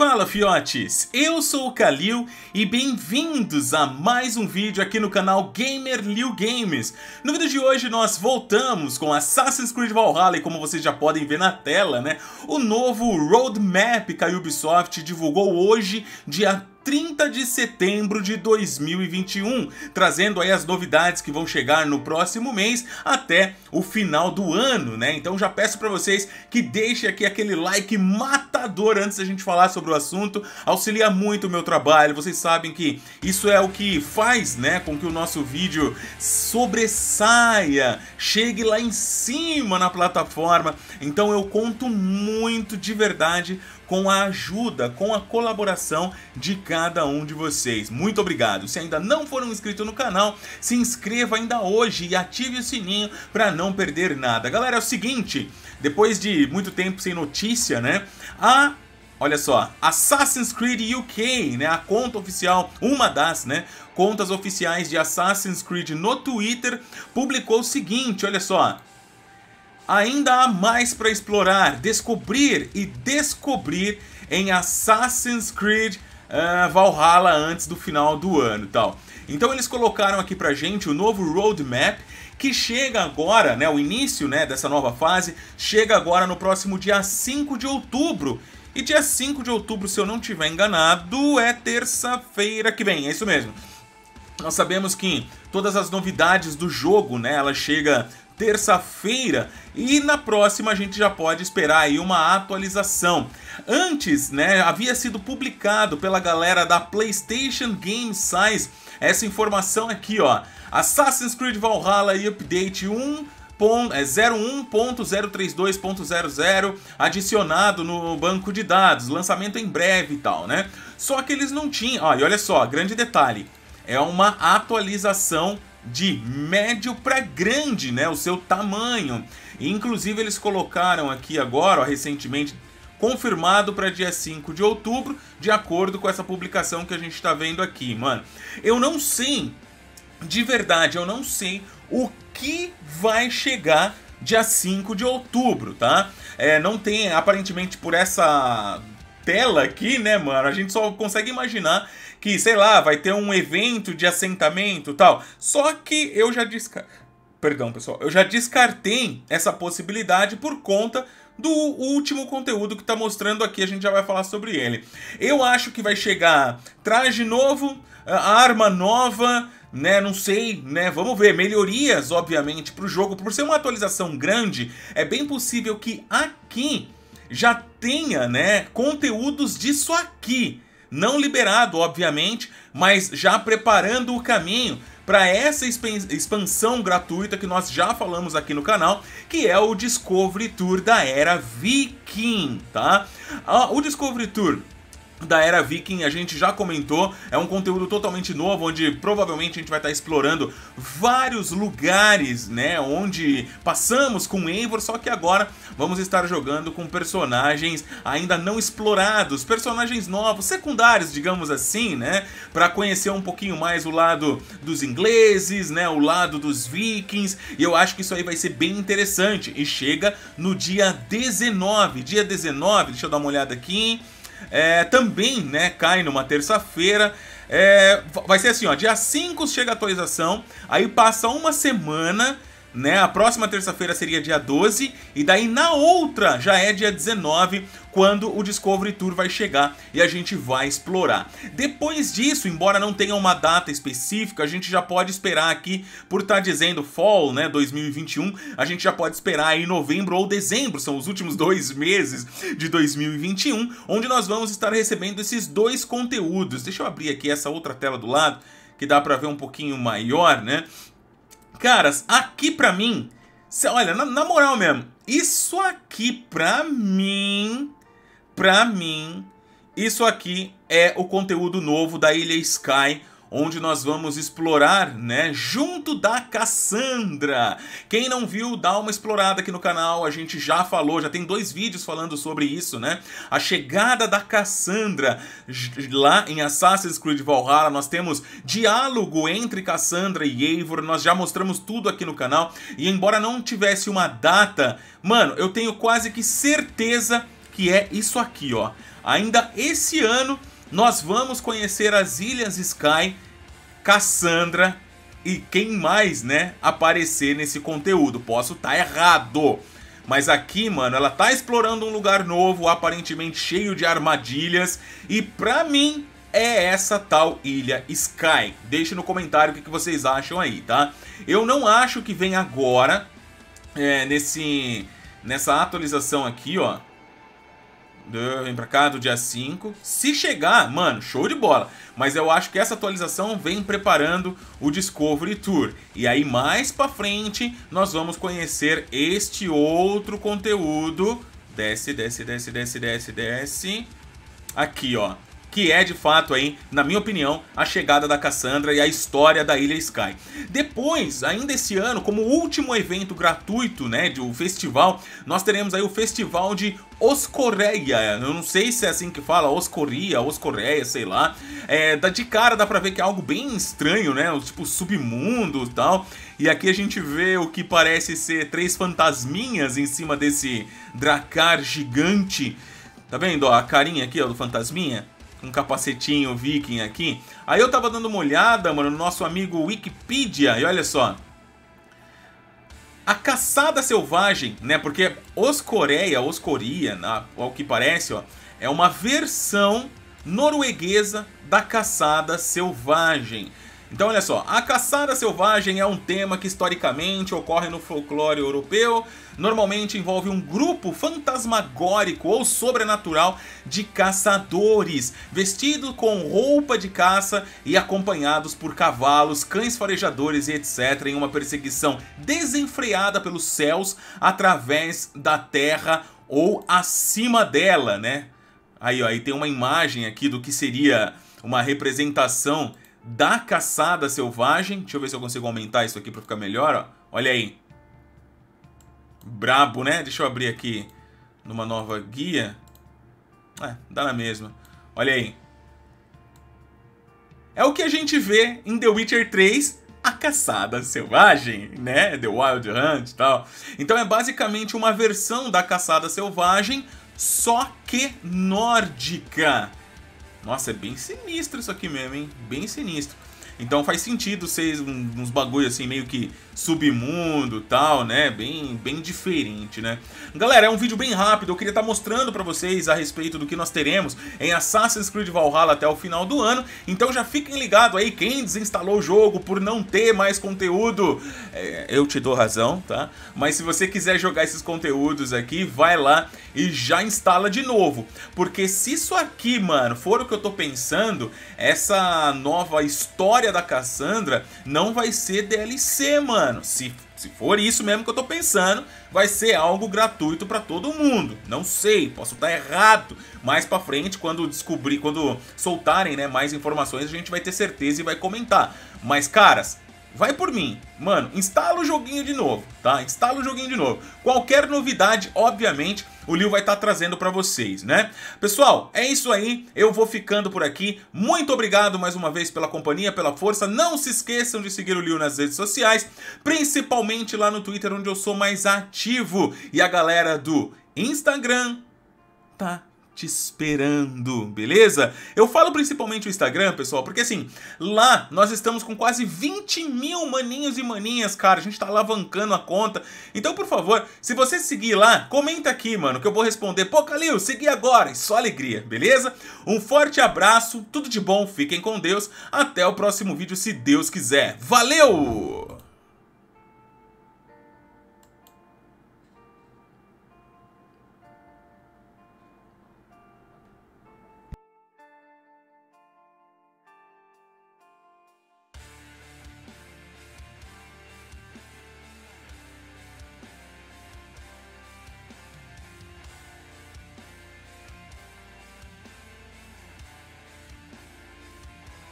Fala fiotes, eu sou o Kalil e bem-vindos a mais um vídeo aqui no canal Gamer Liu Games. No vídeo de hoje nós voltamos com Assassin's Creed Valhalla e como vocês já podem ver na tela, né, o novo roadmap que a Ubisoft divulgou hoje, dia 30 de setembro de 2021, trazendo aí as novidades que vão chegar no próximo mês até o final do ano, né? Então já peço para vocês que deixem aqui aquele like matador antes da gente falar sobre o assunto, auxilia muito o meu trabalho, vocês sabem que isso é o que faz, né, com que o nosso vídeo sobressaia, chegue lá em cima na plataforma, então eu conto muito de verdade com a ajuda, com a colaboração de cada um de vocês. Muito obrigado. Se ainda não for um inscrito no canal, se inscreva ainda hoje e ative o sininho para não perder nada. Galera, é o seguinte, depois de muito tempo sem notícia, né? A Olha só, Assassin's Creed UK, né, a conta oficial, uma das, né, contas oficiais de Assassin's Creed no Twitter, publicou o seguinte, olha só, ainda há mais para explorar, descobrir e descobrir em Assassin's Creed uh, Valhalla antes do final do ano tal. Então eles colocaram aqui pra gente o novo roadmap que chega agora, né, o início né, dessa nova fase, chega agora no próximo dia 5 de outubro. E dia 5 de outubro, se eu não tiver enganado, é terça-feira que vem, é isso mesmo. Nós sabemos que todas as novidades do jogo, né, ela chega terça-feira e na próxima a gente já pode esperar aí uma atualização. Antes, né, havia sido publicado pela galera da PlayStation Game Size essa informação aqui, ó. Assassin's Creed Valhalla Update 1 01.032.00 é adicionado no banco de dados, lançamento em breve e tal, né? Só que eles não tinham, ó, e olha só, grande detalhe, é uma atualização de médio para grande, né, o seu tamanho. Inclusive eles colocaram aqui agora, ó, recentemente confirmado para dia 5 de outubro, de acordo com essa publicação que a gente está vendo aqui, mano. Eu não sei, de verdade, eu não sei o que vai chegar dia 5 de outubro, tá? É, não tem, aparentemente, por essa tela aqui, né, mano, a gente só consegue imaginar que, sei lá, vai ter um evento de assentamento tal. Só que eu já descartei. Perdão, pessoal. Eu já descartei essa possibilidade por conta do último conteúdo que está mostrando aqui. A gente já vai falar sobre ele. Eu acho que vai chegar traje novo, arma nova, né? Não sei, né? Vamos ver. Melhorias, obviamente, para o jogo. Por ser uma atualização grande, é bem possível que aqui já tenha, né, conteúdos disso aqui não liberado, obviamente, mas já preparando o caminho para essa expansão gratuita que nós já falamos aqui no canal, que é o Discovery Tour da Era Viking, tá? Ah, o Discovery Tour da era viking, a gente já comentou, é um conteúdo totalmente novo, onde provavelmente a gente vai estar explorando vários lugares, né, onde passamos com Eivor, só que agora vamos estar jogando com personagens ainda não explorados, personagens novos, secundários, digamos assim, né, para conhecer um pouquinho mais o lado dos ingleses, né, o lado dos vikings, e eu acho que isso aí vai ser bem interessante, e chega no dia 19, dia 19, deixa eu dar uma olhada aqui, é, também né, cai numa terça-feira. É, vai ser assim, ó, dia 5 chega a atualização, aí passa uma semana né? A próxima terça-feira seria dia 12 e daí na outra já é dia 19, quando o Discovery Tour vai chegar e a gente vai explorar. Depois disso, embora não tenha uma data específica, a gente já pode esperar aqui, por estar tá dizendo Fall, né, 2021, a gente já pode esperar aí novembro ou dezembro, são os últimos dois meses de 2021, onde nós vamos estar recebendo esses dois conteúdos. Deixa eu abrir aqui essa outra tela do lado, que dá pra ver um pouquinho maior, né? Caras, aqui pra mim, cê, olha, na, na moral mesmo, isso aqui pra mim, pra mim, isso aqui é o conteúdo novo da Ilha Sky onde nós vamos explorar, né, junto da Cassandra. Quem não viu, dá uma explorada aqui no canal, a gente já falou, já tem dois vídeos falando sobre isso, né? A chegada da Cassandra lá em Assassin's Creed Valhalla, nós temos diálogo entre Cassandra e Eivor, nós já mostramos tudo aqui no canal, e embora não tivesse uma data, mano, eu tenho quase que certeza que é isso aqui, ó. Ainda esse ano nós vamos conhecer as Ilhas Sky, Cassandra e quem mais, né, aparecer nesse conteúdo. Posso estar tá errado. Mas aqui, mano, ela tá explorando um lugar novo, aparentemente cheio de armadilhas. E pra mim, é essa tal ilha Sky. Deixe no comentário o que, vocês acham aí, tá? Eu não acho que vem agora, é, nesse, nessa atualização aqui, ó. Vem pra cá do dia 5. Se chegar, mano, show de bola. Mas eu acho que essa atualização vem preparando o Discovery Tour. E aí mais pra frente nós vamos conhecer este outro conteúdo. Desce, desce, desce, desce, desce, desce. Aqui, ó que é de fato aí, na minha opinião, a chegada da Cassandra e a história da Ilha Sky. Depois, ainda esse ano, como último evento gratuito, né, do festival, nós teremos aí o festival de Oscoreia. Eu não sei se é assim que fala, Oscoria, Oscoreia, sei lá. É, de cara dá pra ver que é algo bem estranho, né, tipo submundo e tal. E aqui a gente vê o que parece ser três fantasminhas em cima desse dracar gigante. Tá vendo, ó, a carinha aqui, ó, do fantasminha? Um capacetinho viking aqui. Aí eu tava dando uma olhada, mano, no nosso amigo Wikipedia, e olha só. A caçada selvagem, né, porque os Coreia, os Coria, ao que parece, ó, é uma versão norueguesa da caçada selvagem. Então olha só, a caçada selvagem é um tema que historicamente ocorre no folclore europeu, normalmente envolve um grupo fantasmagórico ou sobrenatural de caçadores, vestidos com roupa de caça e acompanhados por cavalos, cães farejadores e etc. em uma perseguição desenfreada pelos céus através da terra ou acima dela, né? Aí, ó, aí tem uma imagem aqui do que seria uma representação da caçada selvagem. Deixa eu ver se eu consigo aumentar isso aqui para ficar melhor, ó. Olha aí. Brabo, né? Deixa eu abrir aqui numa nova guia. É, dá na mesma. Olha aí. É o que a gente vê em The Witcher 3, a caçada selvagem, né? The Wild Hunt e tal. Então é basicamente uma versão da caçada selvagem, só que nórdica. Nossa, é bem sinistro isso aqui mesmo, hein? Bem sinistro. Então faz sentido ser uns bagulho assim meio que submundo tal, né? Bem, bem diferente, né? Galera, é um vídeo bem rápido, eu queria estar tá mostrando pra vocês a respeito do que nós teremos em Assassin's Creed Valhalla até o final do ano, então já fiquem ligados aí, quem desinstalou o jogo por não ter mais conteúdo, é, eu te dou razão, tá? Mas se você quiser jogar esses conteúdos aqui, vai lá e já instala de novo, porque se isso aqui, mano, for o que eu tô pensando, essa nova história da Cassandra não vai ser DLC, mano se, se for isso mesmo que eu tô pensando, vai ser algo gratuito para todo mundo. Não sei, posso estar errado. Mais para frente, quando descobrir, quando soltarem, né, mais informações, a gente vai ter certeza e vai comentar. Mas caras, vai por mim. Mano, instala o joguinho de novo, tá? Instala o joguinho de novo. Qualquer novidade, obviamente, o Lil vai estar tá trazendo para vocês, né? Pessoal, é isso aí. Eu vou ficando por aqui. Muito obrigado mais uma vez pela companhia, pela força. Não se esqueçam de seguir o Lil nas redes sociais, principalmente lá no Twitter, onde eu sou mais ativo. E a galera do Instagram tá te esperando, beleza? Eu falo principalmente o Instagram, pessoal, porque assim, lá nós estamos com quase 20 mil maninhos e maninhas, cara. A gente tá alavancando a conta. Então, por favor, se você seguir lá, comenta aqui, mano, que eu vou responder. Pô, Calil, segui agora. E só alegria, beleza? Um forte abraço, tudo de bom, fiquem com Deus. Até o próximo vídeo, se Deus quiser. Valeu!